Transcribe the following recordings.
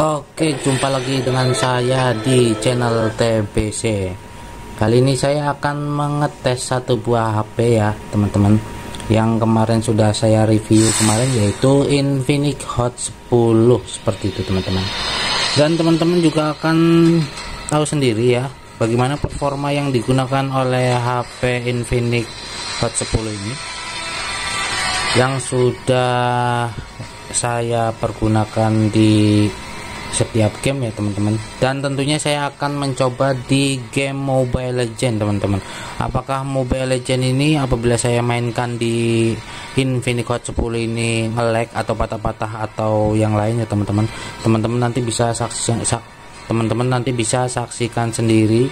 Oke, jumpa lagi dengan saya di channel TBC. Kali ini saya akan mengetes satu buah HP ya, teman-teman. Yang kemarin sudah saya review kemarin yaitu Infinix Hot 10 seperti itu, teman-teman. Dan teman-teman juga akan tahu sendiri ya, bagaimana performa yang digunakan oleh HP Infinix Hot 10 ini yang sudah saya pergunakan di setiap game ya teman-teman. Dan tentunya saya akan mencoba di game Mobile Legend teman-teman. Apakah Mobile Legend ini apabila saya mainkan di Infinix Hot 10 ini ngelag atau patah-patah atau yang lainnya teman-teman. Teman-teman nanti bisa teman-teman nanti bisa saksikan sendiri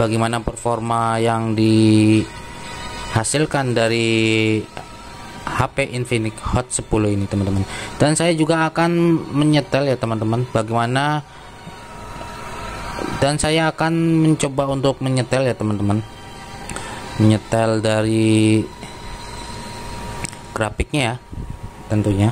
bagaimana performa yang dihasilkan dari HP Infinix Hot 10 ini teman-teman. Dan saya juga akan menyetel ya teman-teman bagaimana dan saya akan mencoba untuk menyetel ya teman-teman. Menyetel dari grafiknya ya tentunya.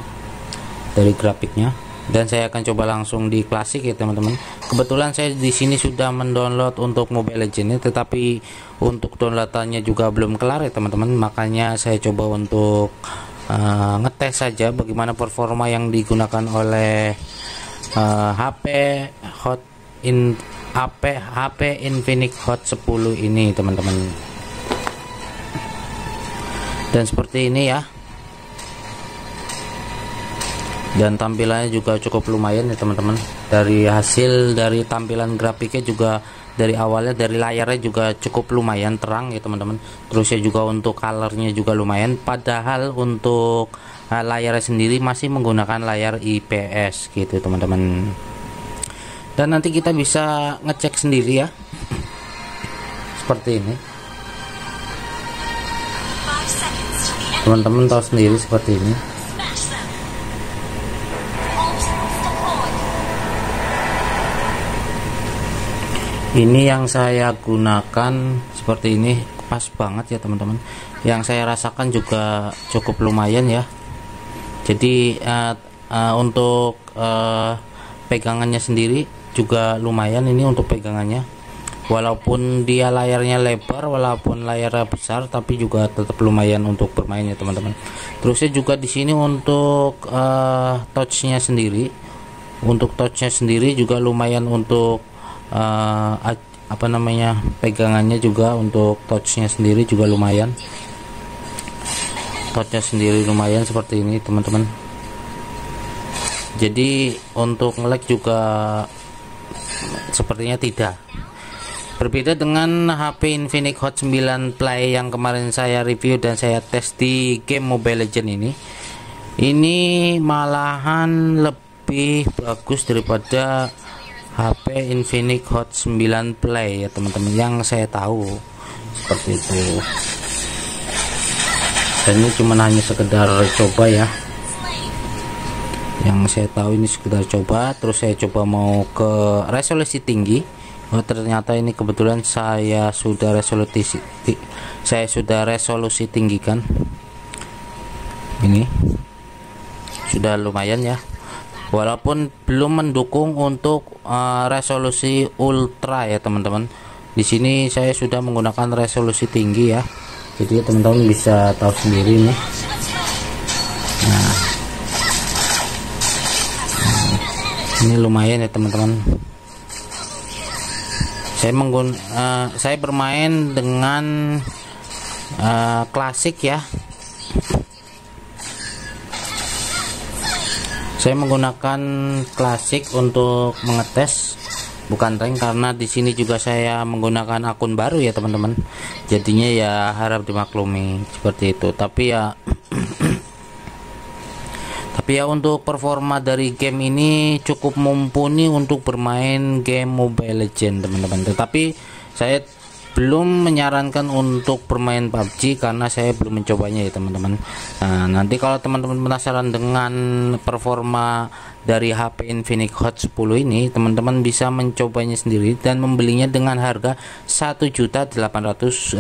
Dari grafiknya dan saya akan coba langsung di klasik ya teman-teman. Kebetulan saya di sini sudah mendownload untuk Mobile Legends tetapi untuk downloadannya juga belum kelar ya teman-teman. Makanya saya coba untuk uh, ngetes saja bagaimana performa yang digunakan oleh uh, eh, HP Hot in HP HP Infinix Hot 10 ini teman-teman. Dan seperti ini ya dan tampilannya juga cukup lumayan ya teman-teman. Dari hasil dari tampilan grafiknya juga dari awalnya dari layarnya juga cukup lumayan terang ya teman-teman. Terus ya juga untuk colornya juga lumayan. Padahal untuk uh, layarnya sendiri masih menggunakan layar IPS gitu teman-teman. Dan nanti kita bisa ngecek sendiri ya. Seperti ini. Teman-teman tahu sendiri seperti ini ini yang saya gunakan seperti ini. Pas banget ya teman-teman. Yang saya rasakan juga cukup lumayan ya. Jadi uh, uh, untuk uh, pegangannya sendiri juga lumayan ini untuk pegangannya. Walaupun dia layarnya lebar walaupun layarnya besar tapi juga tetap lumayan untuk bermain ya teman-teman. Terusnya juga di sini untuk uh, touchnya sendiri. Untuk touchnya sendiri juga lumayan untuk uh, apa namanya pegangannya juga untuk touchnya sendiri juga lumayan. Touchnya sendiri lumayan seperti ini teman-teman. Jadi untuk ngelag juga sepertinya tidak. Berbeda dengan HP Infinix Hot 9 Play yang kemarin saya review dan saya tes di game Mobile Legend ini ini malahan lebih bagus daripada HP Infinix Hot 9 Play ya teman-teman. Yang saya tahu seperti itu. Dan ini cuma hanya sekedar coba ya. Yang saya tahu ini sekedar coba. Terus saya coba mau ke resolusi tinggi. Oh ternyata ini kebetulan saya sudah resolusi saya sudah resolusi tinggi kan ini. Sudah lumayan ya walaupun belum mendukung untuk uh, resolusi ultra ya teman-teman. Di sini saya sudah menggunakan resolusi tinggi ya. Jadi teman-teman bisa tahu sendiri nih. Nah. Ini lumayan ya teman-teman. Saya menggun uh, saya bermain dengan uh, klasik ya saya menggunakan klasik untuk mengetes bukan rank karena di sini juga saya menggunakan akun baru ya teman-teman. Jadinya ya harap dimaklumi seperti itu. Tapi ya tapi ya untuk performa dari game ini cukup mumpuni untuk bermain game Mobile Legend teman-teman. Tetapi saya belum menyarankan untuk bermain PUBG karena saya belum mencobanya ya teman-teman. Nah, nanti kalau teman-teman penasaran dengan performa dari HP Infinix Hot 10 ini teman-teman bisa mencobanya sendiri dan membelinya dengan harga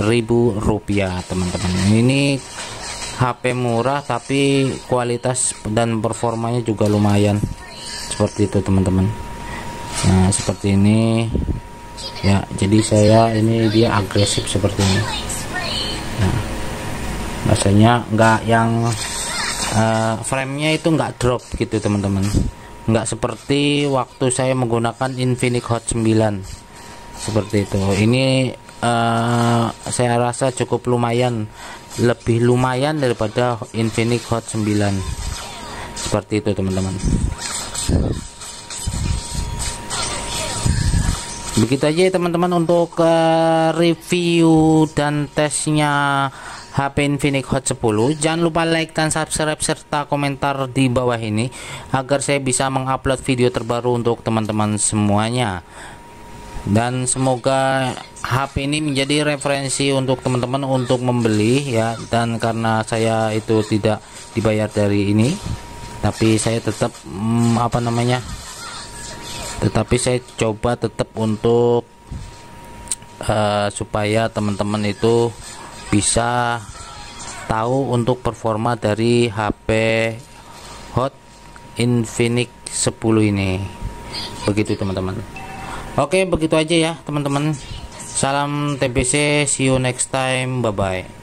ribu rupiah teman-teman. Ini HP murah tapi kualitas dan performanya juga lumayan. Seperti itu teman-teman. Nah seperti ini ya jadi saya ini dia agresif seperti ini. Nah rasanya nggak yang uh, framenya itu nggak drop gitu teman-teman. Nggak seperti waktu saya menggunakan Infinix Hot 9 seperti itu. Ini uh, saya rasa cukup lumayan. Lebih lumayan daripada Infinix Hot 9 seperti itu teman-teman begitu aja ya teman-teman untuk uh, review dan tesnya HP Infinix Hot 10 jangan lupa like dan subscribe serta komentar di bawah ini agar saya bisa mengupload video terbaru untuk teman-teman semuanya. Dan semoga HP ini menjadi referensi untuk teman-teman untuk membeli ya. Dan karena saya itu tidak dibayar dari ini tapi saya tetap hmm, apa namanya tetapi saya coba tetap untuk uh, supaya teman-teman itu bisa tahu untuk performa dari HP Hot Infinix 10 ini. Begitu teman-teman. Oke begitu aja ya teman-teman. Salam TBC see you next time. Bye bye